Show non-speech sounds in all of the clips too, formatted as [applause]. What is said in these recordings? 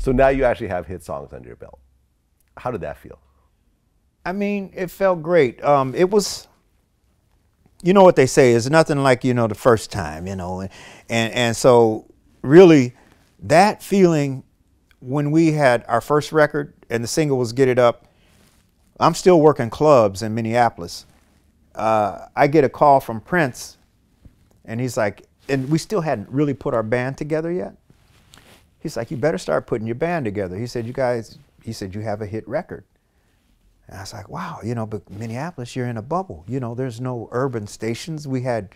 So now you actually have hit songs under your belt. How did that feel? I mean, it felt great. Um, it was, you know what they say, it's nothing like, you know, the first time, you know. And, and, and so, really, that feeling when we had our first record and the single was Get It Up, I'm still working clubs in Minneapolis. Uh, I get a call from Prince, and he's like, and we still hadn't really put our band together yet. He's like, you better start putting your band together. He said, you guys, he said, you have a hit record. And I was like, wow, you know, but Minneapolis, you're in a bubble. You know, there's no urban stations. We had,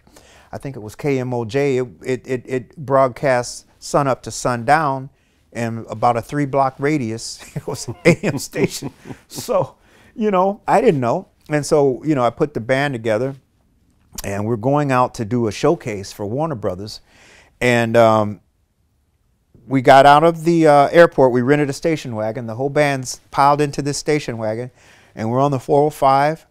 I think it was KMOJ. It, it, it, broadcasts sun up to sundown and about a three block radius. [laughs] It was an AM station. [laughs] So, you know, I didn't know. And so, you know, I put the band together and we're going out to do a showcase for Warner Brothers. And um, we got out of the uh, airport. We rented a station wagon. The whole band's piled into this station wagon, and we're on the 405.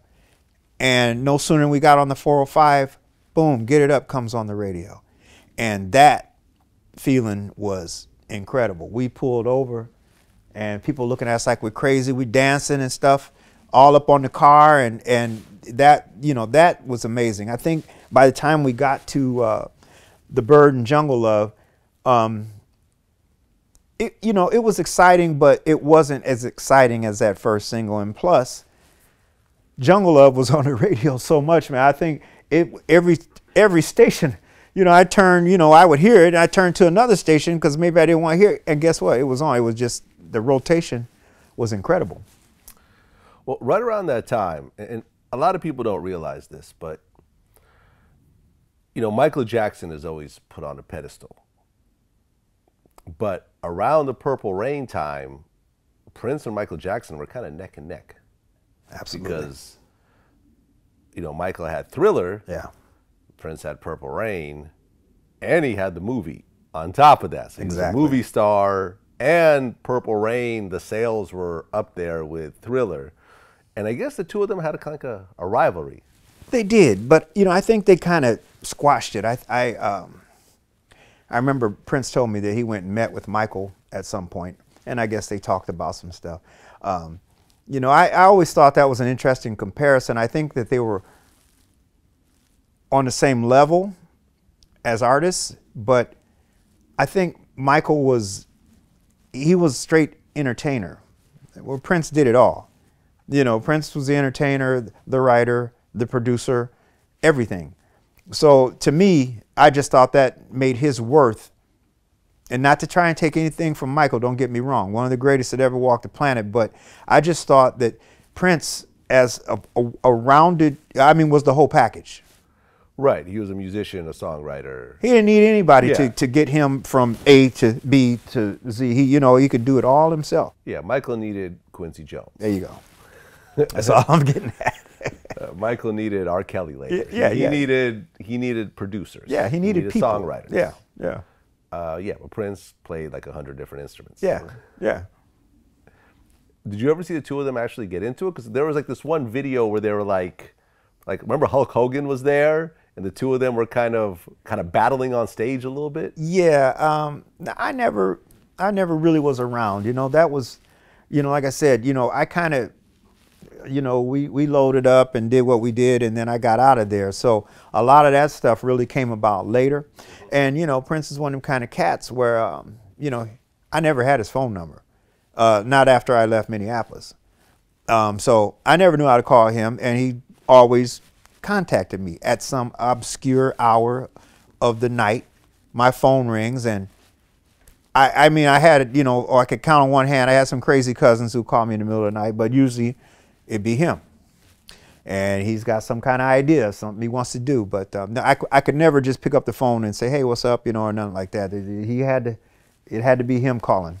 And no sooner we got on the 405, boom, Get It Up comes on the radio. And that feeling was incredible. We pulled over, and people looking at us like we're crazy. We dancing and stuff, all up on the car, and and that you know that was amazing. I think by the time we got to uh, the Bird and Jungle Love. Um, it, you know, it was exciting, but it wasn't as exciting as that first single. And plus, Jungle Love was [laughs] on the radio so much, man. I think it every every station, you know, I turned, you know, I would hear it, and I turned to another station because maybe I didn't want to hear it. And guess what? It was on. It was just the rotation was incredible. Well, right around that time, and a lot of people don't realize this, but you know, Michael Jackson is always put on a pedestal. But around the Purple Rain time, Prince and Michael Jackson were kind of neck and neck. Absolutely. Because, you know, Michael had Thriller, yeah, Prince had Purple Rain, and he had the movie on top of that. So he was a Exactly. movie star and Purple Rain, the sales were up there with Thriller. And I guess the two of them had a kind of a, a rivalry. They did, but you know, I think they kind of squashed it. I, I, um, I remember Prince told me that he went and met with Michael at some point, and I guess they talked about some stuff. Um, you know, I, I always thought that was an interesting comparison. I think that they were on the same level as artists, but I think Michael was he was straight entertainer. Well, Prince did it all. You know, Prince was the entertainer, the writer, the producer, everything. So to me, I just thought that made his worth. And not to try and take anything from Michael, don't get me wrong, one of the greatest that ever walked the planet. But I just thought that Prince, as a, a, a rounded, I mean, was the whole package. Right. He was a musician, a songwriter. He didn't need anybody Yeah. to, to get him from A to B to Z. He, you know, he could do it all himself. Yeah, Michael needed Quincy Jones. There you go. That's all I'm getting at. [laughs] Uh, Michael needed R. Kelly later. Yeah, he yeah. needed he needed producers. Yeah, he needed, people. songwriters. Yeah, yeah, uh, yeah. But Prince played like a hundred different instruments. yeah, yeah. Did you ever see the two of them actually get into it? Because there was like this one video where they were like, like remember Hulk Hogan was there, and the two of them were kind of kind of battling on stage a little bit. Yeah, um, I never, I never really was around. You know, that was, you know, like I said, you know, I kind of, you know, we we loaded up and did what we did, and then I got out of there. So a lot of that stuff really came about later. And you know, Prince is one of them kind of cats where, um, you know, I never had his phone number, uh, not after I left Minneapolis. Um, so I never knew how to call him, and he always contacted me at some obscure hour of the night. My phone rings, and I, I mean, I had, you know, or I could count on one hand. I had some crazy cousins who called me in the middle of the night, but usually it'd be him. And he's got some kind of idea, something he wants to do. But um, no, I, I could never just pick up the phone and say, hey, what's up, you know, or nothing like that. He had to, it had to be him calling.